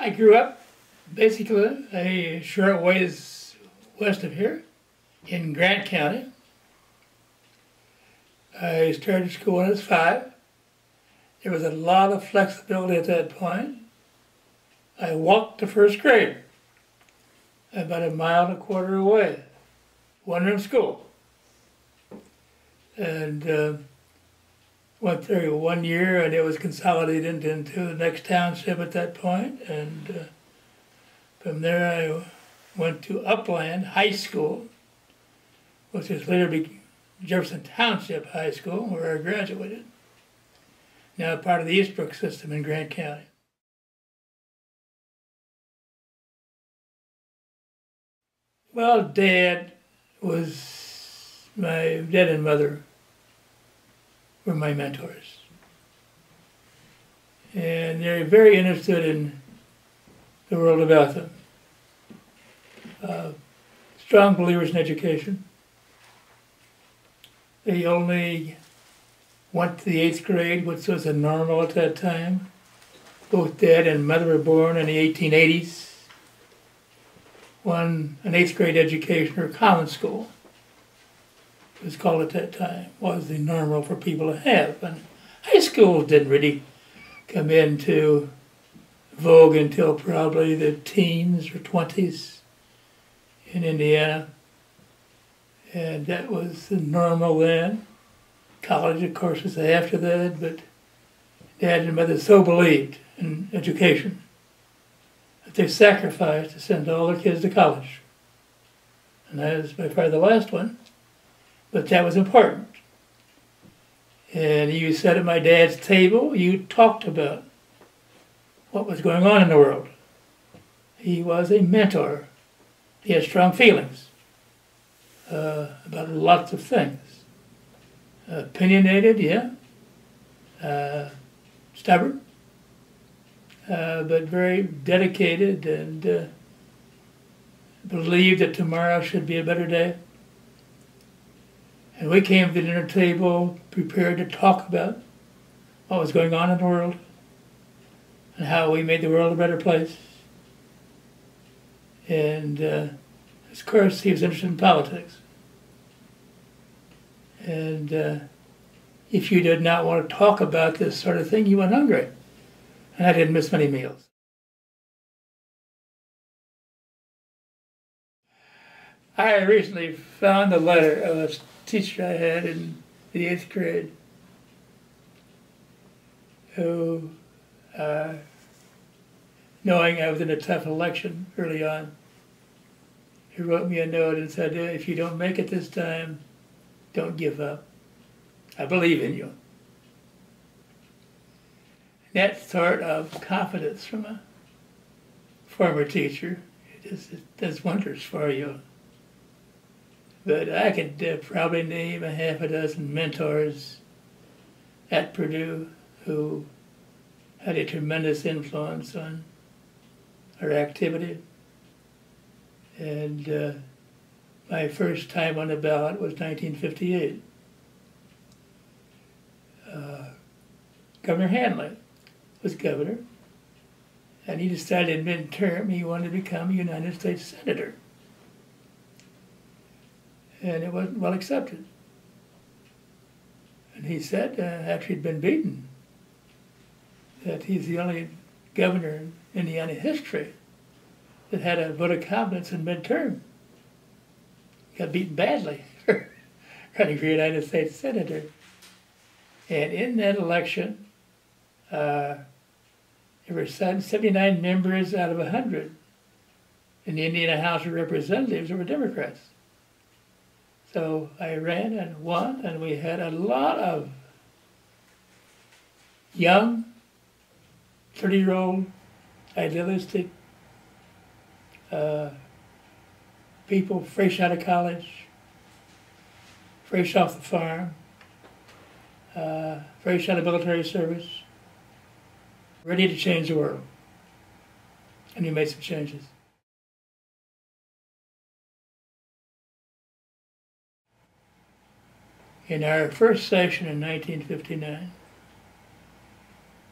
I grew up basically a short ways west of here in Grant County. I started school when I was five. There was a lot of flexibility at that point. I walked to first grade, about a mile and a quarter away, one room school. And uh, went there one year and it was consolidated into the next township at that point. And uh, from there I went to Upland High School, which was later Jefferson Township High School, where I graduated. Now part of the Eastbrook system in Grant County. Well, Dad was my dad and mother were my mentors. And they're very interested in the world about them. Uh, strong believers in education. They only went to the eighth grade, which was a normal at that time. Both dad and mother were born in the 1880s. One, an eighth grade education or common school was called at that time, was the normal for people to have. And high school didn't really come into vogue until probably the teens or 20s in Indiana. And that was the normal then. College, of course, was after that, but dad and mother so believed in education that they sacrificed to send all their kids to college. And that was by far the last one but that was important. And you sat at my dad's table, you talked about what was going on in the world. He was a mentor. He had strong feelings uh, about lots of things. Opinionated, yeah. Uh, stubborn, uh, but very dedicated and uh, believed that tomorrow should be a better day. And we came to the dinner table prepared to talk about what was going on in the world and how we made the world a better place. And uh, of course, he was interested in politics. And uh, if you did not want to talk about this sort of thing, you went hungry. And I didn't miss many meals. I recently found a letter of a teacher I had in the eighth grade who, uh, knowing I was in a tough election early on, he wrote me a note and said, if you don't make it this time, don't give up. I believe in you. That sort of confidence from a former teacher it just it does wonders for you. But I could uh, probably name a half a dozen mentors at Purdue who had a tremendous influence on our activity. And uh, my first time on the ballot was 1958. Uh, governor Handley was governor, and he decided midterm he wanted to become a United States Senator and it wasn't well accepted. And he said, uh, after he'd been beaten, that he's the only governor in Indiana history that had a vote of confidence in midterm. Got beaten badly for running for United States Senator. And in that election, uh, there were 79 members out of 100 in the Indiana House of Representatives who were Democrats. So I ran and won, and we had a lot of young, 30 year old, idealistic uh, people fresh out of college, fresh off the farm, uh, fresh out of military service, ready to change the world. And we made some changes. In our first session in 1959,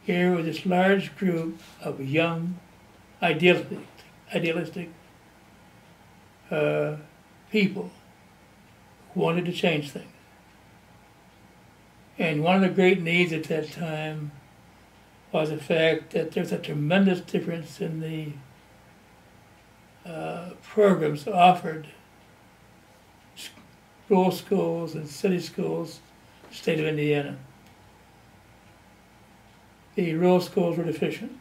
here was this large group of young idealistic, idealistic uh, people who wanted to change things. And one of the great needs at that time was the fact that there's a tremendous difference in the uh, programs offered rural schools and city schools, state of Indiana. The rural schools were deficient.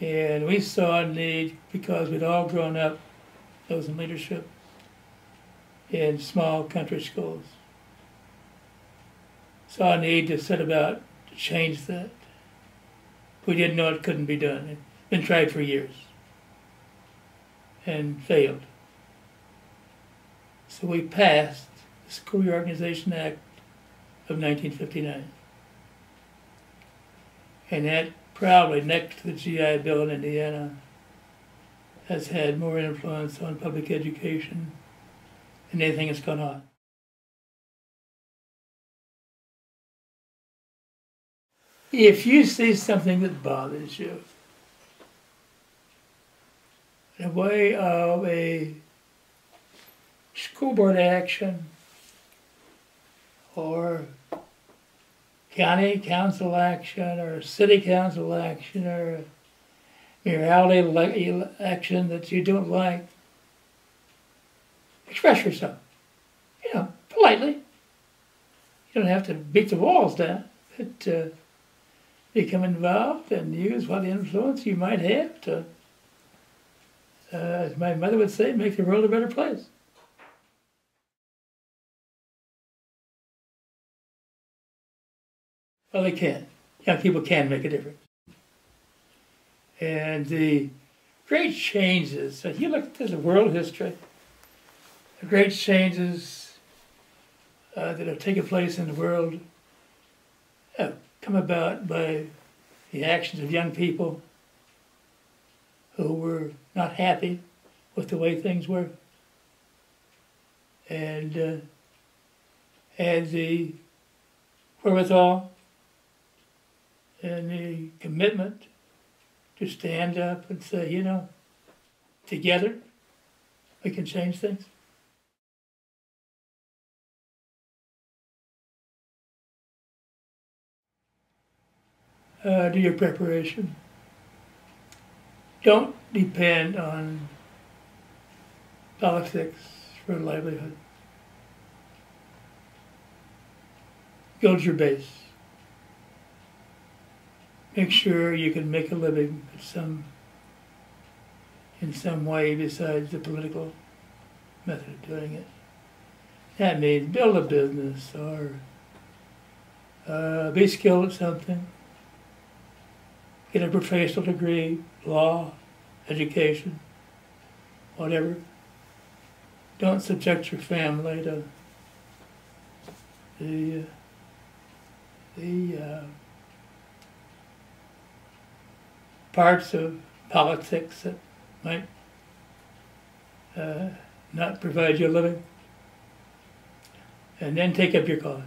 And we saw a need because we'd all grown up, those in leadership, in small country schools. Saw a need to set about to change that. We didn't know it couldn't be done. It'd been tried for years and failed. So we passed the School Reorganization Act of 1959. And that probably next to the GI Bill in Indiana has had more influence on public education than anything that's gone on. If you see something that bothers you, in a way of a school board action or county council action or city council action or mayoralty election that you don't like, express yourself. You know, politely. You don't have to beat the walls down, but uh, become involved and use what influence you might have to, uh, as my mother would say, make the world a better place. Well, they can. Young people can make a difference. And the great changes, if you look at the world history, the great changes uh, that have taken place in the world have come about by the actions of young people who were not happy with the way things were and uh, had the wherewithal and the commitment to stand up and say, you know, together we can change things. Uh, do your preparation. Don't depend on politics for a livelihood. Build your base make sure you can make a living at some in some way besides the political method of doing it. That means build a business or uh, be skilled at something, get a professional degree, law, education, whatever. Don't subject your family to the uh, the uh, parts of politics that might uh, not provide you a living. And then take up your cause.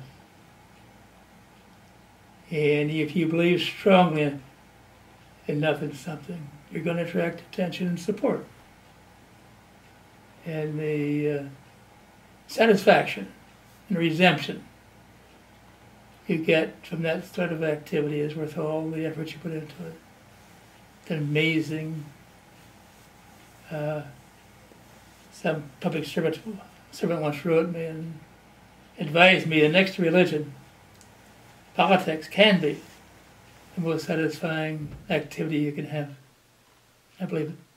And if you believe strongly enough in something, you're going to attract attention and support. And the uh, satisfaction and redemption you get from that sort of activity is worth all the effort you put into it amazing uh, some public servant servant once wrote me and advised me the next religion, politics can be the most satisfying activity you can have. I believe it.